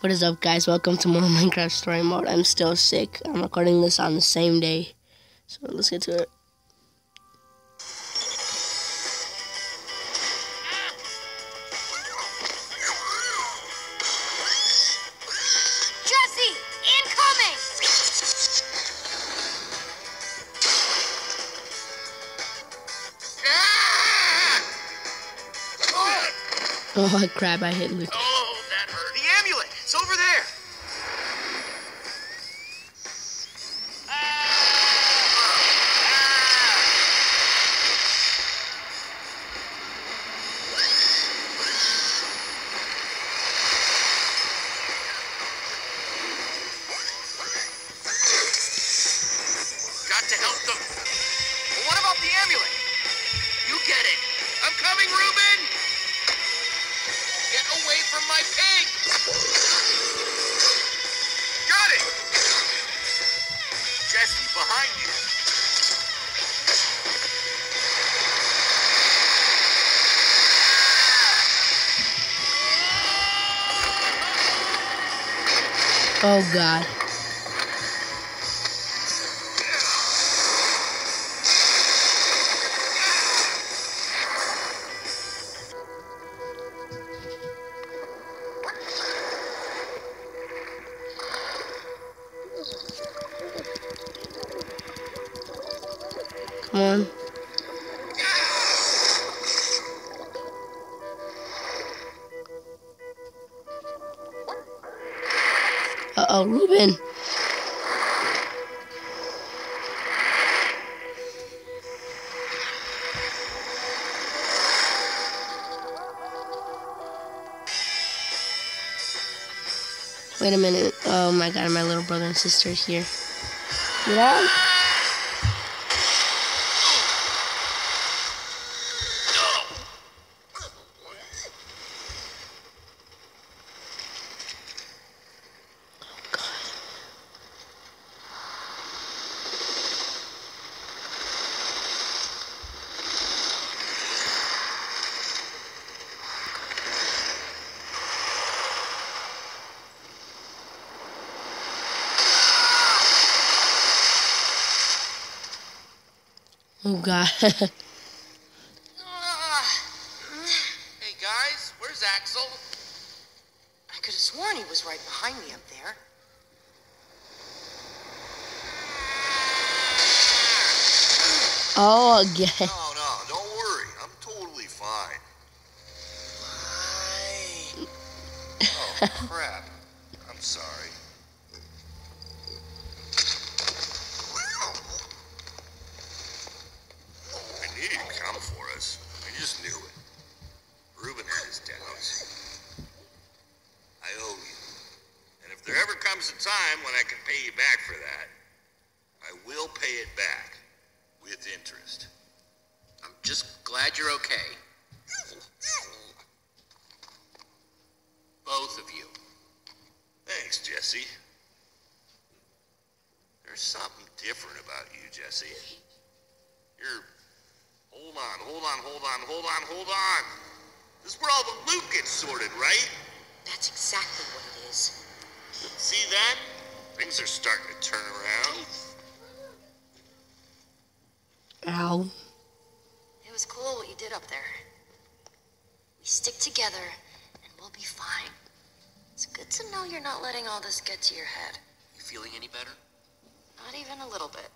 What is up, guys? Welcome to more Minecraft Story Mode. I'm still sick. I'm recording this on the same day. So let's get to it. Jesse, incoming! Oh crap! I hit Luke. Oh, It's over there. Got to help them. Well, what about the amulet? You get it. I'm coming, Reuben. Get away from my pig! Got it! Jesse, behind you. Oh god. Oh, Reuben. Wait a minute. Oh my god, my little brother and sister is here. Get out. Oh god. Hey guys, where's Axel? I could have sworn he was right behind me up there. oh again. Oh, No, no, don't worry. I'm totally fine. Oh, crap. I'm sorry. I knew you'd come for us. I just knew it. Reuben had his doubts. I owe you. And if there ever comes a time when I can pay you back for that, I will pay it back with interest. I'm just glad you're okay. Both of you. Thanks, Jesse. There's something different about you, Jesse. You're. Hold on, hold on, hold on, hold on, hold on. This is where all the loot gets sorted, right? That's exactly what it is. See that? Things are starting to turn around. Ow. It was cool what you did up there. We stick together and we'll be fine. It's good to know you're not letting all this get to your head. You feeling any better? Not even a little bit.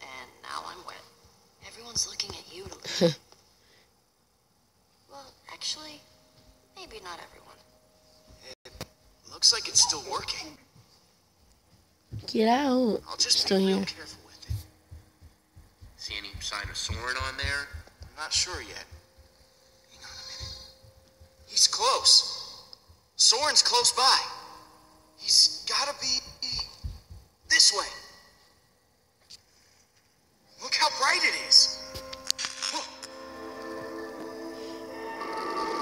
And now I'm wet. Everyone's looking at you to leave. well, actually, maybe not everyone. It looks like it's still working. Get out. I'll just Still be real here. careful with it. See any sign of Soren on there? I'm not sure yet. Hang on a minute. He's close. Soren's close by. He's gotta be this way. Look how bright it is.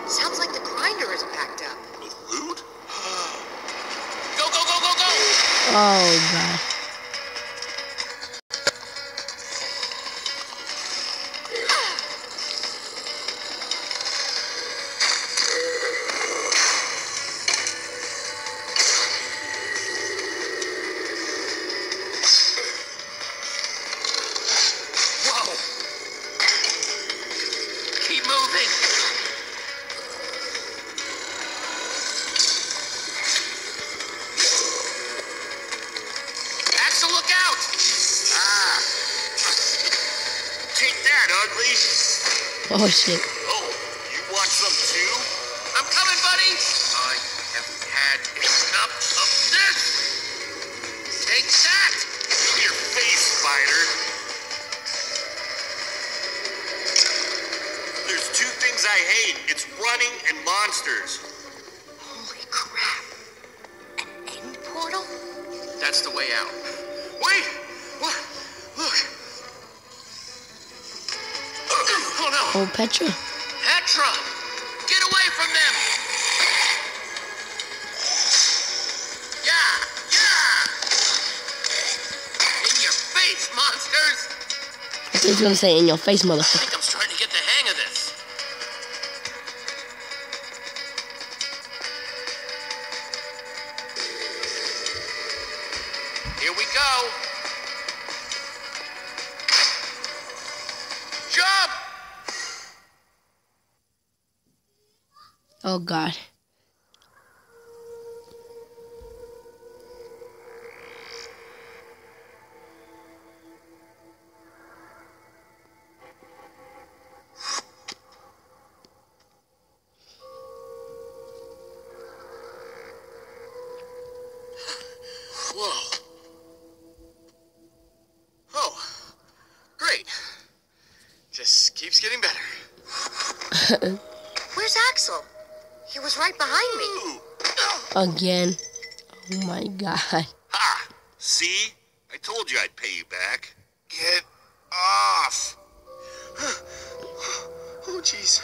Sounds like the grinder is packed up. With loot? go, go, go, go, go! Oh god. sleeping. Ah. Oh shit. Oh, you want some too? I'm coming, buddy! Take that! In your face, spider! Things I hate. It's running and monsters. Holy crap. An end portal? That's the way out. Wait! What? Look. Oh no! Oh, Petra. Petra! Get away from them! Yeah! Yeah! In your face, monsters! I think he's gonna say in your face, motherfucker. Where's He was right behind me. Again. Oh my god. Ha! See? I told you I'd pay you back. Get off! Oh, jeez.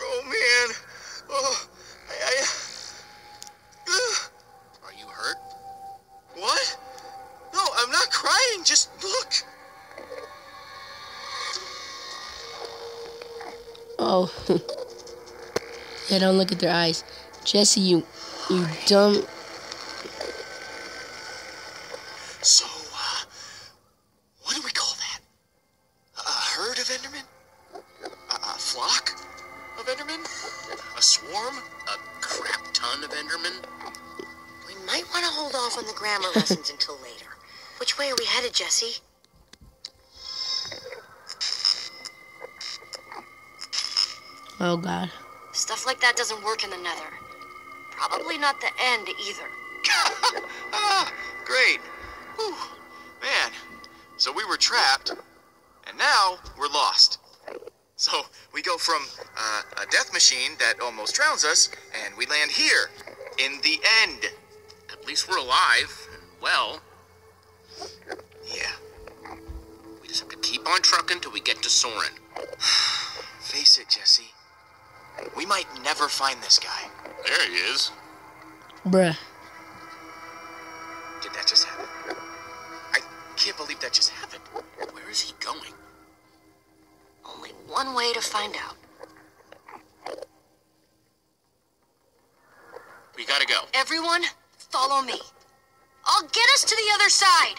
Oh, man. Oh, I, I... Are you hurt? What? No, I'm not crying. Just look. Oh. yeah, don't look at their eyes. Jesse, you, you dumb. Oh god. Stuff like that doesn't work in the nether. Probably not the end either. ah, great. Whew. Man, so we were trapped, and now we're lost. So we go from uh, a death machine that almost drowns us, and we land here, in the end. At least we're alive, and well. Yeah. We just have to keep on trucking till we get to Soren. Face it, Jesse. We might never find this guy. There he is. Bruh. Did that just happen? I can't believe that just happened. Where is he going? Only one way to find out. We gotta go. Everyone, follow me. I'll get us to the other side.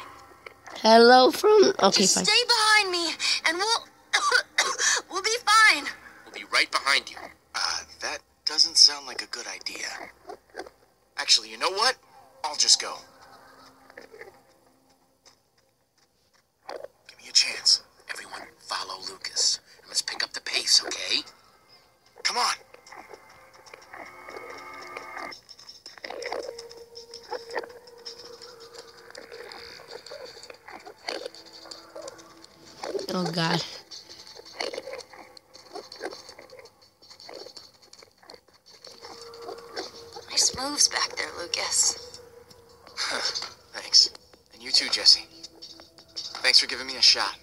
Hello from. Okay, Just fine. stay behind me, and we'll we'll be fine. We'll be right behind you. Uh, that doesn't sound like a good idea. Actually, you know what? I'll just go. Give me a chance. Everyone, follow Lukas. And let's pick up the pace, okay? Come on. Oh god. Back there, Lukas. Thanks. And you too, Jesse. Thanks for giving me a shot.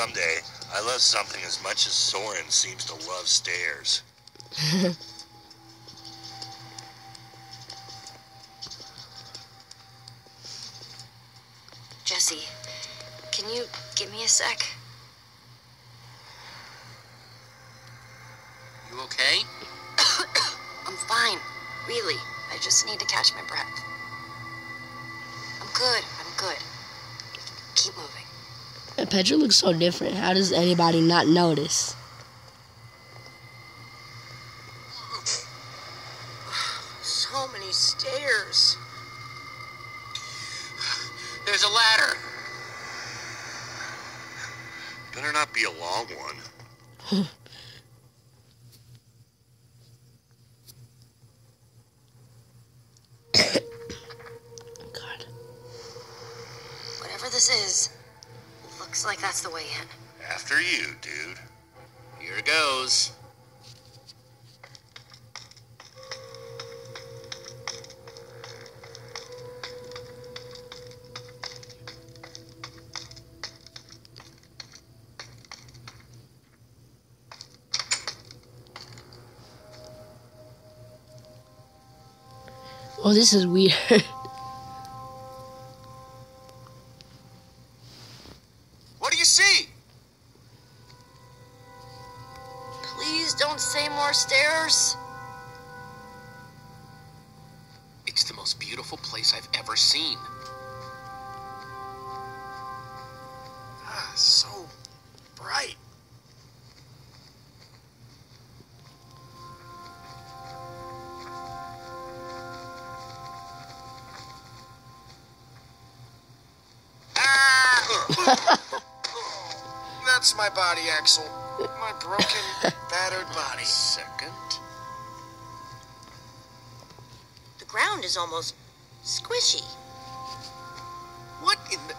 someday I love something as much as Soren seems to love stairs. Jesse, can you give me a sec? You okay? I'm fine, really. I just need to catch my breath. I'm good, I'm good. Keep moving. And Petra looks so different. How does anybody not notice? So many stairs. There's a ladder. Better not be a long one. God. Whatever this is, looks like that's the way in. After you, dude. Here it goes. Oh, this is weird. you see? Please don't say more stairs. It's the most beautiful place I've ever seen. Ah, so bright. Ah! That's my body, Axel. My broken, battered body. Second. The ground is almost squishy. What in the...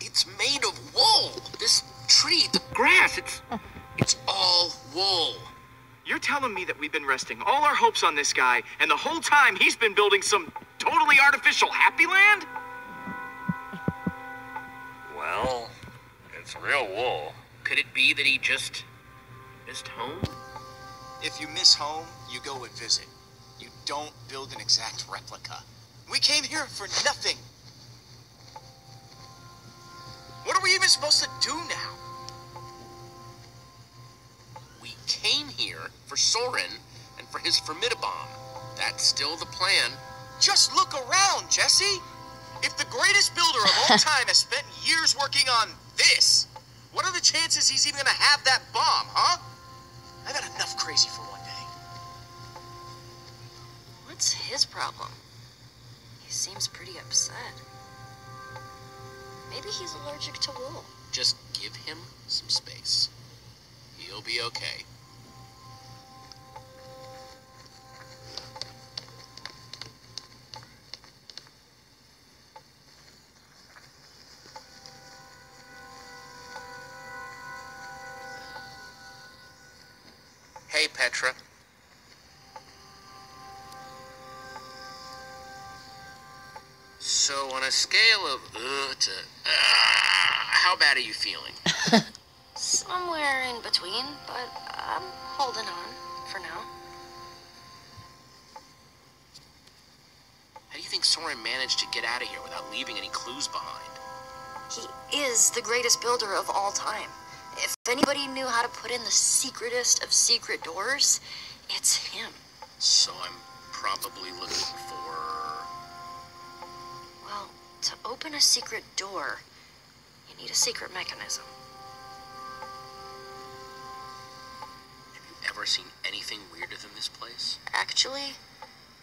It's made of wool. This tree, the grass, it's... It's all wool. You're telling me that we've been resting all our hopes on this guy, and the whole time he's been building some that he just missed home? If you miss home, you go and visit. You don't build an exact replica. We came here for nothing. What are we even supposed to do now? We came here for Soren and for his Formidi-Bomb. That's still the plan. Just look around, Jesse. If the greatest builder of all time has spent years working on this, what are the chances he's even gonna have that bomb, huh? I got enough crazy for one day. What's his problem? He seems pretty upset. Maybe he's allergic to wool. Just give him some space. He'll be okay. Petra. So, on a scale of uh to uh, how bad are you feeling? Somewhere in between, but I'm holding on for now. How do you think Soren managed to get out of here without leaving any clues behind? He is the greatest builder of all time. If anybody knew how to put in the secretest of secret doors, it's him. So I'm probably looking for. Well, to open a secret door, you need a secret mechanism. Have you ever seen anything weirder than this place? Actually,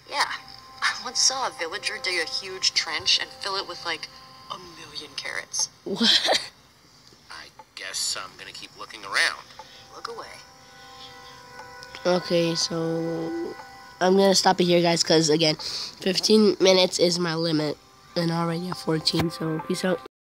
yeah. I once saw a villager dig a huge trench and fill it with like a million carrots. What? I guess I'm gonna keep looking around. Look away. Okay, so I'm gonna stop it here, guys, because again, 15 minutes is my limit, and already at 14. So peace out.